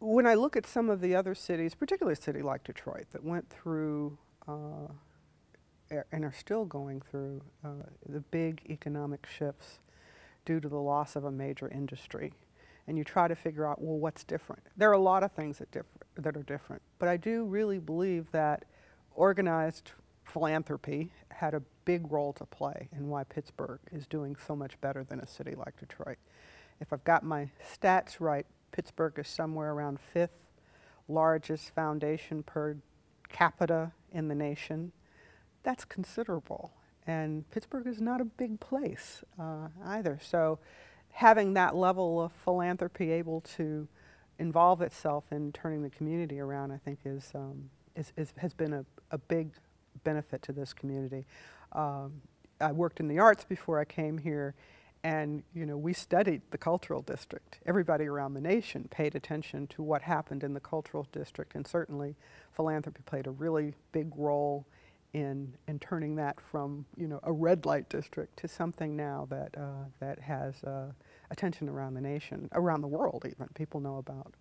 when I look at some of the other cities, particularly a city like Detroit, that went through uh, and are still going through uh, the big economic shifts due to the loss of a major industry, and you try to figure out, well, what's different? There are a lot of things that, that are different, but I do really believe that organized philanthropy had a big role to play in why Pittsburgh is doing so much better than a city like Detroit. If I've got my stats right, Pittsburgh is somewhere around fifth largest foundation per capita in the nation. That's considerable. And Pittsburgh is not a big place uh, either. So having that level of philanthropy able to involve itself in turning the community around, I think is, um, is, is, has been a, a big benefit to this community. Um, I worked in the arts before I came here and you know, we studied the cultural district. Everybody around the nation paid attention to what happened in the cultural district, and certainly philanthropy played a really big role in, in turning that from you know, a red light district to something now that, uh, that has uh, attention around the nation, around the world even. People know about